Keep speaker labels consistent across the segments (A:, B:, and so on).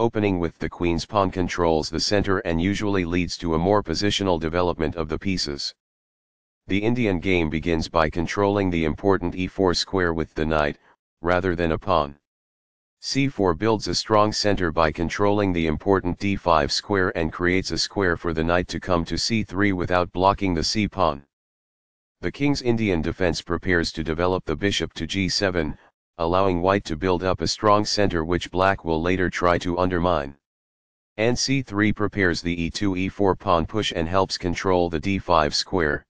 A: opening with the queen's pawn controls the center and usually leads to a more positional development of the pieces. The Indian game begins by controlling the important e4 square with the knight, rather than a pawn. c4 builds a strong center by controlling the important d5 square and creates a square for the knight to come to c3 without blocking the c-pawn. The king's Indian defense prepares to develop the bishop to g7, allowing white to build up a strong center which black will later try to undermine. And c3 prepares the e2-e4 pawn push and helps control the d5 square.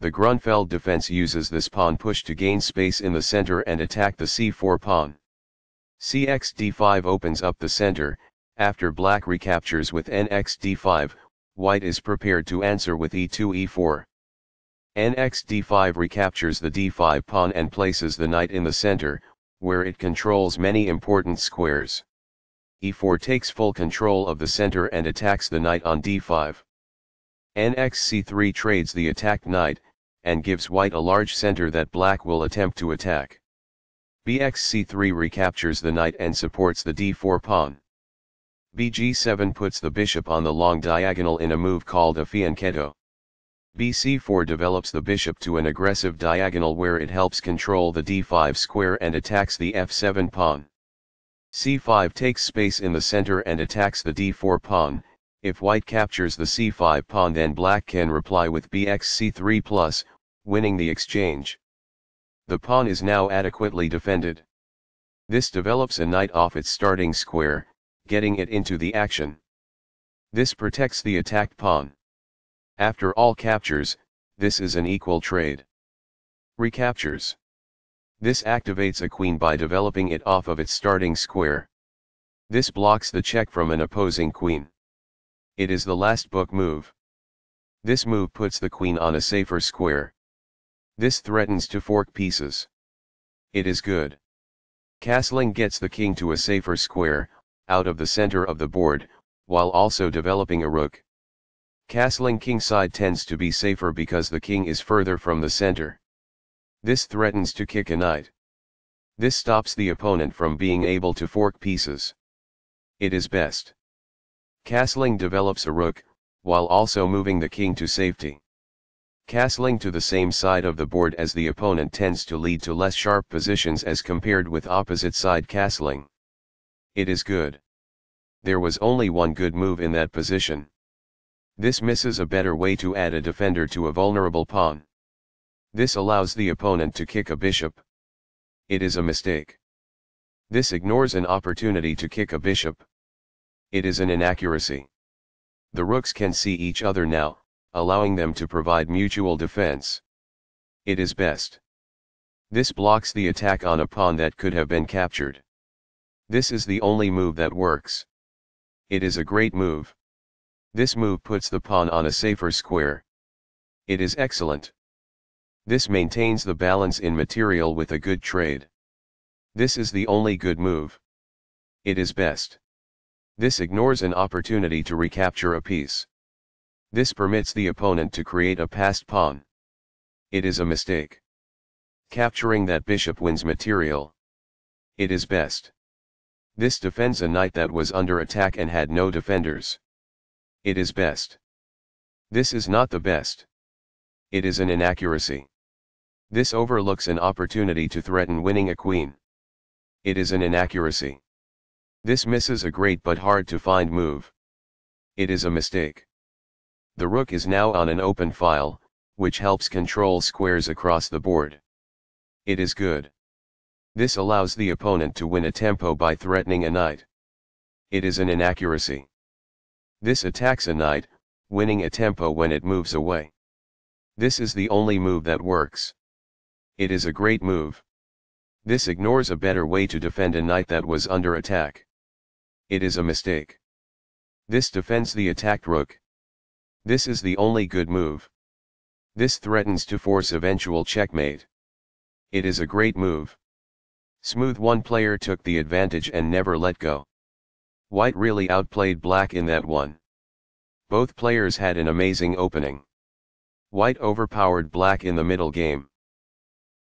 A: The Grunfeld defense uses this pawn push to gain space in the center and attack the c4 pawn. cx d5 opens up the center, after black recaptures with nx d5, white is prepared to answer with e2 e4. Nx d5 recaptures the d5 pawn and places the knight in the center, where it controls many important squares. e4 takes full control of the center and attacks the knight on d5. Nx c3 trades the attacked knight, and gives white a large center that black will attempt to attack. Bx c3 recaptures the knight and supports the d4 pawn. bg7 puts the bishop on the long diagonal in a move called a fianchetto bc4 develops the bishop to an aggressive diagonal where it helps control the d5 square and attacks the f7 pawn. c5 takes space in the center and attacks the d4 pawn, if white captures the c5 pawn then black can reply with bx c3 plus, winning the exchange. The pawn is now adequately defended. This develops a knight off its starting square, getting it into the action. This protects the attacked pawn. After all captures, this is an equal trade. Recaptures. This activates a queen by developing it off of its starting square. This blocks the check from an opposing queen. It is the last book move. This move puts the queen on a safer square. This threatens to fork pieces. It is good. Castling gets the king to a safer square, out of the center of the board, while also developing a rook. Castling kingside tends to be safer because the king is further from the center. This threatens to kick a knight. This stops the opponent from being able to fork pieces. It is best. Castling develops a rook, while also moving the king to safety. Castling to the same side of the board as the opponent tends to lead to less sharp positions as compared with opposite side castling. It is good. There was only one good move in that position. This misses a better way to add a defender to a vulnerable pawn. This allows the opponent to kick a bishop. It is a mistake. This ignores an opportunity to kick a bishop. It is an inaccuracy. The rooks can see each other now, allowing them to provide mutual defense. It is best. This blocks the attack on a pawn that could have been captured. This is the only move that works. It is a great move. This move puts the pawn on a safer square. It is excellent. This maintains the balance in material with a good trade. This is the only good move. It is best. This ignores an opportunity to recapture a piece. This permits the opponent to create a passed pawn. It is a mistake. Capturing that bishop wins material. It is best. This defends a knight that was under attack and had no defenders. It is best. This is not the best. It is an inaccuracy. This overlooks an opportunity to threaten winning a queen. It is an inaccuracy. This misses a great but hard to find move. It is a mistake. The rook is now on an open file, which helps control squares across the board. It is good. This allows the opponent to win a tempo by threatening a knight. It is an inaccuracy. This attacks a knight, winning a tempo when it moves away. This is the only move that works. It is a great move. This ignores a better way to defend a knight that was under attack. It is a mistake. This defends the attacked rook. This is the only good move. This threatens to force eventual checkmate. It is a great move. Smooth one player took the advantage and never let go. White really outplayed black in that one. Both players had an amazing opening. White overpowered black in the middle game.